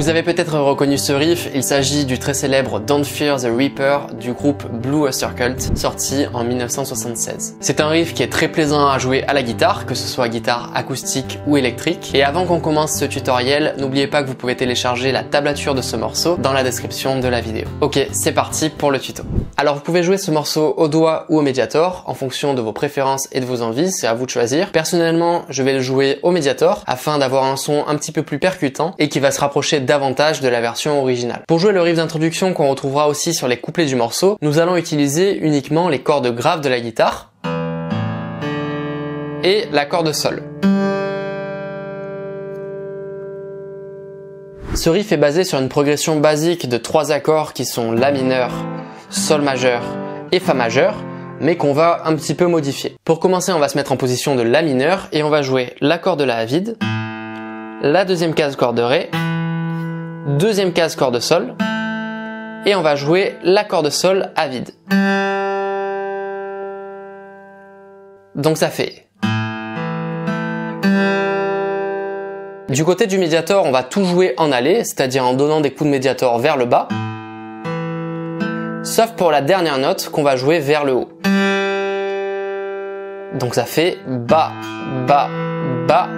Vous avez peut-être reconnu ce riff, il s'agit du très célèbre Don't Fear the Reaper du groupe Blue Oyster Cult, sorti en 1976. C'est un riff qui est très plaisant à jouer à la guitare, que ce soit guitare acoustique ou électrique. Et avant qu'on commence ce tutoriel, n'oubliez pas que vous pouvez télécharger la tablature de ce morceau dans la description de la vidéo. Ok, c'est parti pour le tuto. Alors vous pouvez jouer ce morceau au doigt ou au médiator, en fonction de vos préférences et de vos envies, c'est à vous de choisir. Personnellement, je vais le jouer au médiator, afin d'avoir un son un petit peu plus percutant et qui va se rapprocher davantage de la version originale. Pour jouer le riff d'introduction qu'on retrouvera aussi sur les couplets du morceau, nous allons utiliser uniquement les cordes graves de la guitare et la corde sol. Ce riff est basé sur une progression basique de trois accords qui sont La mineur, Sol majeur et Fa majeur, mais qu'on va un petit peu modifier. Pour commencer, on va se mettre en position de La mineur et on va jouer l'accord de La vide, la deuxième case corde Ré, deuxième case corde sol, et on va jouer l'accord de sol à vide. Donc ça fait. Du côté du médiator, on va tout jouer en aller, c'est-à-dire en donnant des coups de médiator vers le bas, sauf pour la dernière note qu'on va jouer vers le haut. Donc ça fait bas, bas, bas,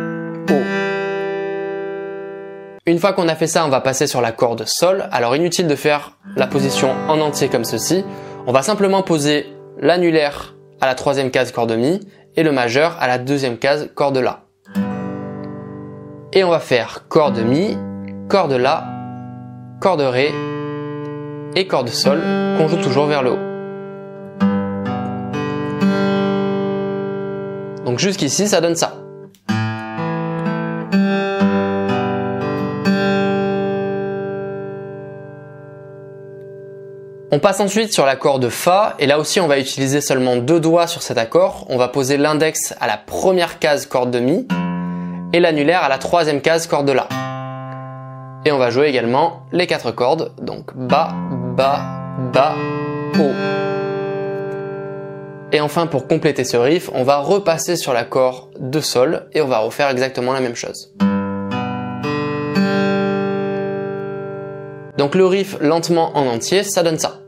haut. Une fois qu'on a fait ça, on va passer sur la corde Sol. Alors inutile de faire la position en entier comme ceci. On va simplement poser l'annulaire à la troisième case corde Mi et le majeur à la deuxième case corde La. Et on va faire corde Mi, corde La, corde Ré et corde Sol qu'on joue toujours vers le haut. Donc jusqu'ici, ça donne ça. On passe ensuite sur l'accord de Fa, et là aussi on va utiliser seulement deux doigts sur cet accord. On va poser l'index à la première case corde de Mi, et l'annulaire à la troisième case corde de La. Et on va jouer également les quatre cordes, donc Ba, Ba, Ba, Haut. Et enfin pour compléter ce riff, on va repasser sur l'accord de Sol, et on va refaire exactement la même chose. Donc le riff lentement en entier, ça donne ça.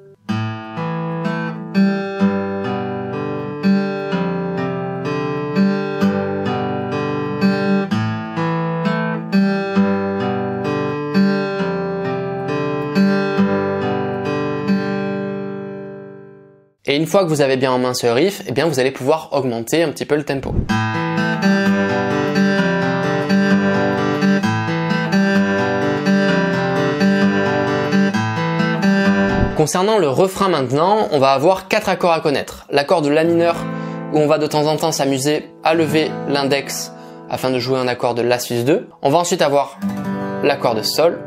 Et une fois que vous avez bien en main ce riff, eh bien vous allez pouvoir augmenter un petit peu le tempo. Concernant le refrain maintenant, on va avoir quatre accords à connaître. L'accord de La mineur, où on va de temps en temps s'amuser à lever l'index afin de jouer un accord de La sus 2. On va ensuite avoir l'accord de Sol,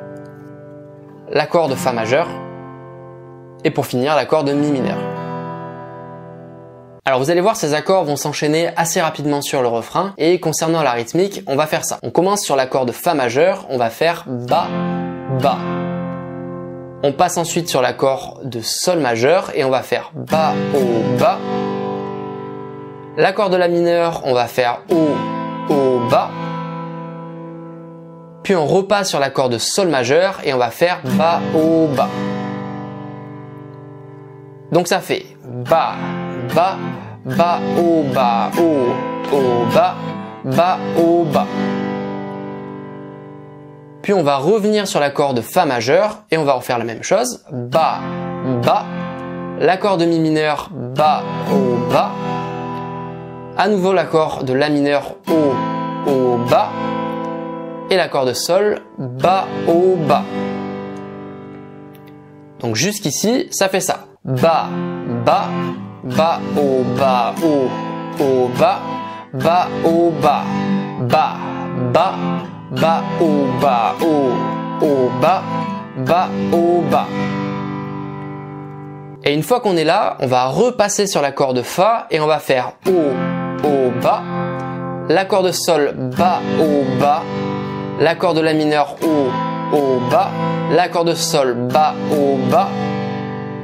l'accord de Fa majeur, et pour finir l'accord de Mi mineur. Alors vous allez voir, ces accords vont s'enchaîner assez rapidement sur le refrain. Et concernant la rythmique, on va faire ça. On commence sur l'accord de Fa majeur, on va faire Ba, Ba. On passe ensuite sur l'accord de Sol majeur et on va faire Ba, O, Ba. L'accord de La mineur, on va faire O, O, Ba. Puis on repasse sur l'accord de Sol majeur et on va faire Ba, O, Ba. Donc ça fait Ba, Ba, Ba, O, Ba, O, O, Ba, Ba, O, Ba. Puis on va revenir sur l'accord de Fa majeur et on va refaire la même chose. Ba, Ba. L'accord de Mi mineur, Ba, O, Ba. À nouveau l'accord de La mineur, O, O, Ba. Et l'accord de Sol, Ba, O, Ba. Donc jusqu'ici, ça fait ça. Ba, Ba, Ba, O, Ba, O, O, Ba, Ba, O, Ba, Ba, Ba, Ba, O, Ba, O, O, Ba, Ba, O, Ba. Et une fois qu'on est là, on va repasser sur l'accord de Fa et on va faire O, O, Ba, l'accord de Sol, Ba, O, Ba, l'accord de La mineur, O, O, Ba, l'accord de Sol, Ba, O, Ba,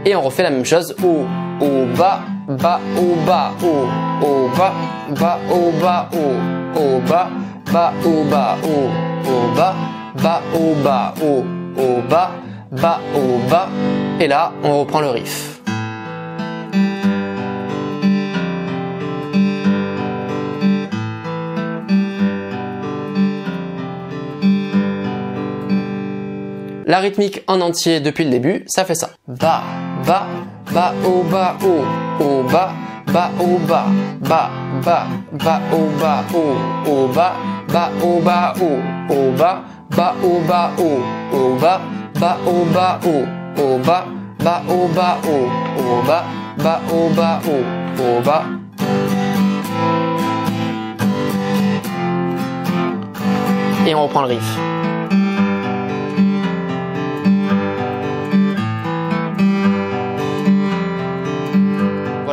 et on refait la même chose, O, O, Ba, Ba, O, Ba, O, O, Ba, Ba, O, Ba, O, O, Ba, Ba, O, Ba, O, O, Ba, bas, haut, bas, haut, haut, bas, bas, haut, bas. Et là, on reprend le riff. La rythmique en entier depuis le début, ça fait ça. Bas, bas, bas, haut, bas, haut, haut, bas, bas, haut, bas, bas, bas, bas, haut, bas, haut, haut, bas, bas, haut, bas, haut, haut, bas, bas, haut, bas, haut, haut, bas, bas, haut, bas, haut, haut, bas, bas, haut, bas, haut, haut, bas, bas, haut, bas. Et on reprend le riff.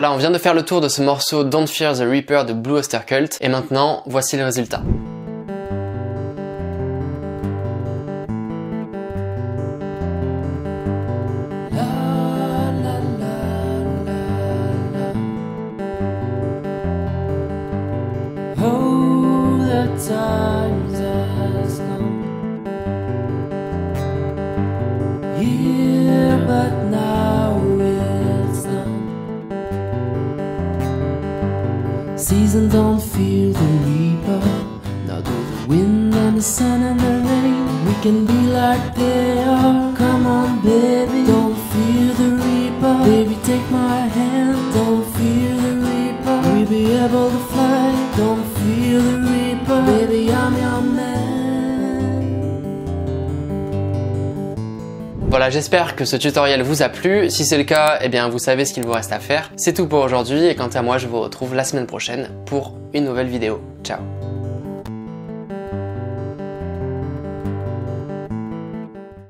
Voilà, on vient de faire le tour de ce morceau Don't Fear the Reaper de Blue Oyster Cult, et maintenant, voici le résultat. Season don't feel the reaper. Now do the wind and the sun and the rain. We can be like they are. Come on, baby. Don't fear the reaper. Baby, take my hand. Don't fear the reaper. We'll be able to fly. Don't fear the reaper. Baby, I'm your man. Voilà, j'espère que ce tutoriel vous a plu. Si c'est le cas, eh bien vous savez ce qu'il vous reste à faire. C'est tout pour aujourd'hui et quant à moi, je vous retrouve la semaine prochaine pour une nouvelle vidéo. Ciao